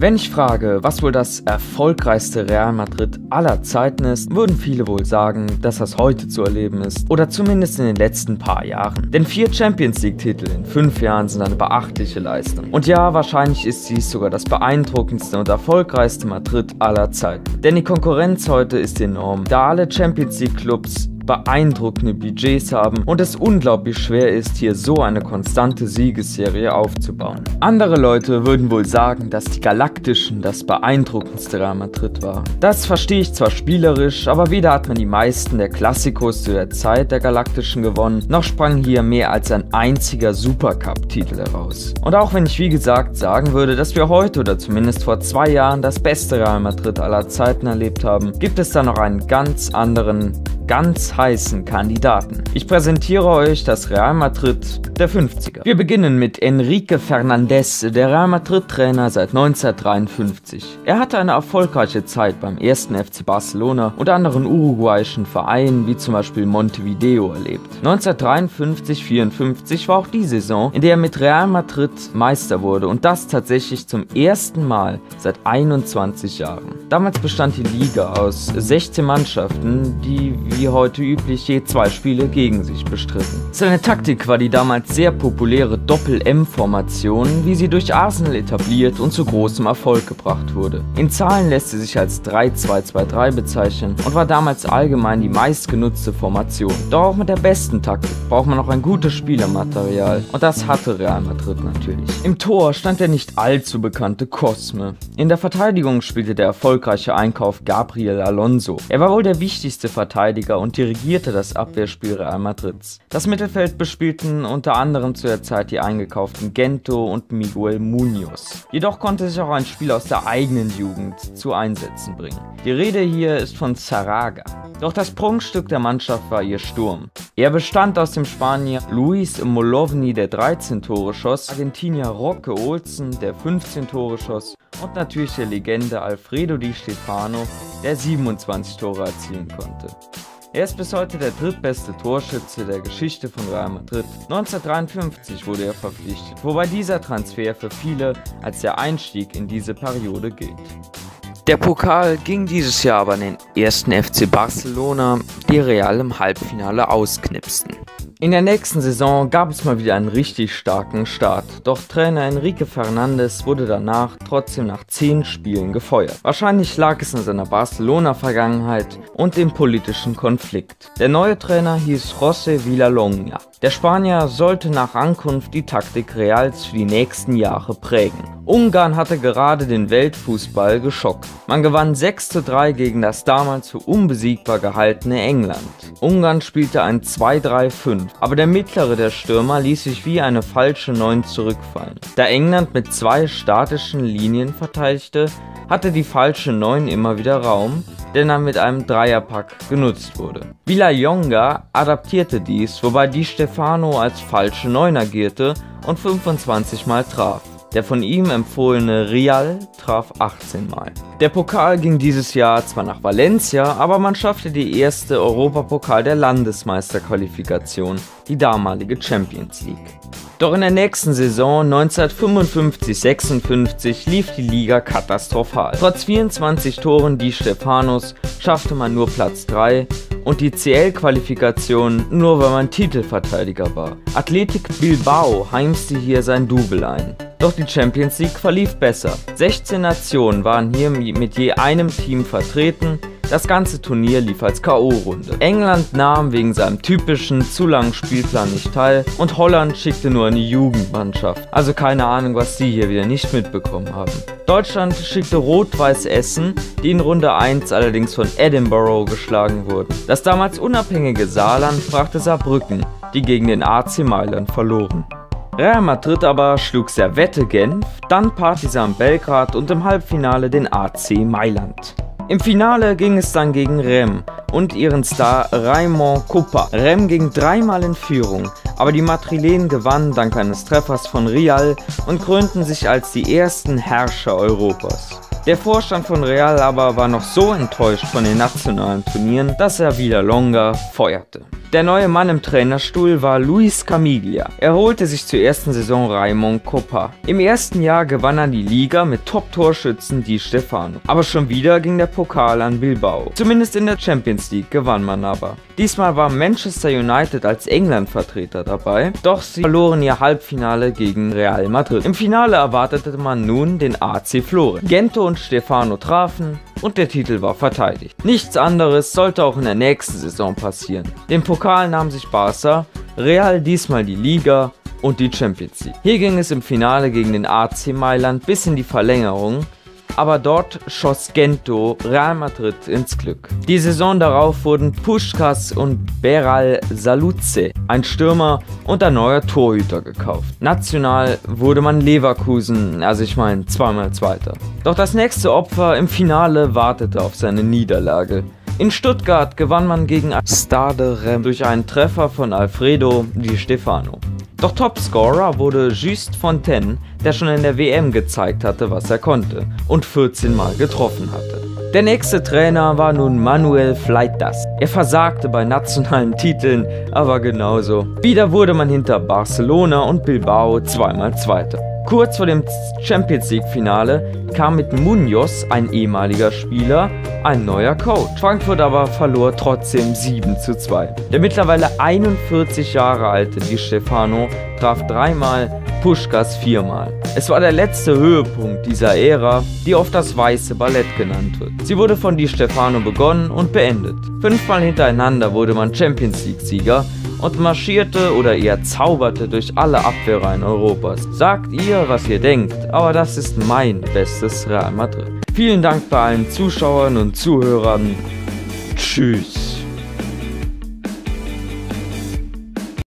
Wenn ich frage, was wohl das erfolgreichste Real Madrid aller Zeiten ist, würden viele wohl sagen, dass das heute zu erleben ist. Oder zumindest in den letzten paar Jahren. Denn vier Champions League-Titel in fünf Jahren sind eine beachtliche Leistung. Und ja, wahrscheinlich ist dies sogar das beeindruckendste und erfolgreichste Madrid aller Zeiten. Denn die Konkurrenz heute ist enorm, da alle Champions League-Clubs beeindruckende Budgets haben und es unglaublich schwer ist, hier so eine konstante Siegesserie aufzubauen. Andere Leute würden wohl sagen, dass die Galaktischen das beeindruckendste Real Madrid war. Das verstehe ich zwar spielerisch, aber weder hat man die meisten der Klassikos zu der Zeit der Galaktischen gewonnen, noch sprang hier mehr als ein einziger Supercup-Titel heraus. Und auch wenn ich wie gesagt sagen würde, dass wir heute oder zumindest vor zwei Jahren das beste Real Madrid aller Zeiten erlebt haben, gibt es da noch einen ganz anderen ganz heißen Kandidaten. Ich präsentiere euch das Real Madrid der 50er. Wir beginnen mit Enrique Fernandez, der Real Madrid Trainer seit 1953. Er hatte eine erfolgreiche Zeit beim ersten FC Barcelona und anderen uruguayischen Vereinen wie zum Beispiel Montevideo erlebt. 1953-54 war auch die Saison, in der er mit Real Madrid Meister wurde und das tatsächlich zum ersten Mal seit 21 Jahren. Damals bestand die Liga aus 16 Mannschaften, die wie heute üblich je zwei Spiele gegen sich bestritten. Seine Taktik war die damals sehr populäre Doppel-M-Formation, wie sie durch Arsenal etabliert und zu großem Erfolg gebracht wurde. In Zahlen lässt sie sich als 3-2-2-3 bezeichnen und war damals allgemein die meistgenutzte Formation. Doch auch mit der besten Taktik braucht man noch ein gutes Spielermaterial und das hatte Real Madrid natürlich. Im Tor stand der nicht allzu bekannte Cosme. In der Verteidigung spielte der erfolgreiche Einkauf Gabriel Alonso. Er war wohl der wichtigste Verteidiger Bundesliga und dirigierte das Abwehrspiel Real Madrids. Das Mittelfeld bespielten unter anderem zu der Zeit die eingekauften Gento und Miguel Munoz. Jedoch konnte sich auch ein Spieler aus der eigenen Jugend zu Einsätzen bringen. Die Rede hier ist von Zaraga. Doch das Prunkstück der Mannschaft war ihr Sturm. Er bestand aus dem Spanier Luis Molovny, der 13 Tore schoss, Argentinier Roque Olsen, der 15 Tore schoss und natürlich der Legende Alfredo Di Stefano, der 27 Tore erzielen konnte. Er ist bis heute der drittbeste Torschütze der Geschichte von Real Madrid. 1953 wurde er verpflichtet, wobei dieser Transfer für viele als der Einstieg in diese Periode gilt. Der Pokal ging dieses Jahr aber an den ersten FC Barcelona, die Real im Halbfinale ausknipsten. In der nächsten Saison gab es mal wieder einen richtig starken Start, doch Trainer Enrique Fernandes wurde danach trotzdem nach 10 Spielen gefeuert. Wahrscheinlich lag es an seiner Barcelona-Vergangenheit und dem politischen Konflikt. Der neue Trainer hieß José Villalonga. Der Spanier sollte nach Ankunft die Taktik Reals für die nächsten Jahre prägen. Ungarn hatte gerade den Weltfußball geschockt. Man gewann 6 zu 3 gegen das damals für unbesiegbar gehaltene England. Ungarn spielte ein 2-3-5 aber der mittlere der Stürmer ließ sich wie eine falsche 9 zurückfallen. Da England mit zwei statischen Linien verteidigte, hatte die falsche 9 immer wieder Raum, der dann mit einem Dreierpack genutzt wurde. Villayonga adaptierte dies, wobei Di Stefano als falsche 9 agierte und 25 Mal traf. Der von ihm empfohlene Real traf 18 Mal. Der Pokal ging dieses Jahr zwar nach Valencia, aber man schaffte die erste Europapokal der Landesmeisterqualifikation, die damalige Champions League. Doch in der nächsten Saison 1955-56 lief die Liga katastrophal. Trotz 24 Toren die Stefanos schaffte man nur Platz 3 und die CL-Qualifikation nur weil man Titelverteidiger war. Athletic Bilbao heimste hier sein Double ein. Doch die Champions League verlief besser. 16 Nationen waren hier mit je einem Team vertreten. Das ganze Turnier lief als K.O.-Runde. England nahm wegen seinem typischen zu langen Spielplan nicht teil und Holland schickte nur eine Jugendmannschaft. Also keine Ahnung, was sie hier wieder nicht mitbekommen haben. Deutschland schickte Rot-Weiß Essen, die in Runde 1 allerdings von Edinburgh geschlagen wurden. Das damals unabhängige Saarland brachte Saarbrücken, die gegen den AC Mailand verloren. Real Madrid aber schlug Servette Genf, dann Partizan Belgrad und im Halbfinale den AC Mailand. Im Finale ging es dann gegen Rem und ihren Star Raymond Cooper. Rem ging dreimal in Führung, aber die Madrilen gewannen dank eines Treffers von Real und krönten sich als die ersten Herrscher Europas. Der Vorstand von Real aber war noch so enttäuscht von den nationalen Turnieren, dass er wieder Longa feuerte. Der neue Mann im Trainerstuhl war Luis Camiglia. Er holte sich zur ersten Saison Raimond Coppa. Im ersten Jahr gewann er die Liga mit Top-Torschützen Di Stefano. Aber schon wieder ging der Pokal an Bilbao. Zumindest in der Champions League gewann man aber. Diesmal war Manchester United als England-Vertreter dabei, doch sie verloren ihr Halbfinale gegen Real Madrid. Im Finale erwartete man nun den AC Floren. Gento und Stefano trafen, und der Titel war verteidigt. Nichts anderes sollte auch in der nächsten Saison passieren. Den Pokal nahm sich Barca, Real diesmal die Liga und die Champions League. Hier ging es im Finale gegen den AC Mailand bis in die Verlängerung, aber dort schoss Gento Real Madrid ins Glück. Die Saison darauf wurden Puschkas und Beral Saluzze, ein Stürmer und ein neuer Torhüter gekauft. National wurde man Leverkusen, also ich meine zweimal Zweiter. Doch das nächste Opfer im Finale wartete auf seine Niederlage. In Stuttgart gewann man gegen Stade durch einen Treffer von Alfredo Di Stefano. Doch Topscorer wurde Just Fontaine, der schon in der WM gezeigt hatte, was er konnte und 14 Mal getroffen hatte. Der nächste Trainer war nun Manuel Fleitas. Er versagte bei nationalen Titeln, aber genauso. Wieder wurde man hinter Barcelona und Bilbao zweimal Zweiter. Kurz vor dem Champions League Finale kam mit Munoz, ein ehemaliger Spieler, ein neuer Coach. Frankfurt aber verlor trotzdem 7 zu 2. Der mittlerweile 41 Jahre alte Di Stefano traf dreimal, Puschkas viermal. Es war der letzte Höhepunkt dieser Ära, die oft das Weiße Ballett genannt wird. Sie wurde von Di Stefano begonnen und beendet. Fünfmal hintereinander wurde man Champions League Sieger und marschierte oder eher zauberte durch alle Abwehrreihen Europas. Sagt ihr, was ihr denkt, aber das ist mein bestes Real Madrid. Vielen Dank bei allen Zuschauern und Zuhörern. Tschüss.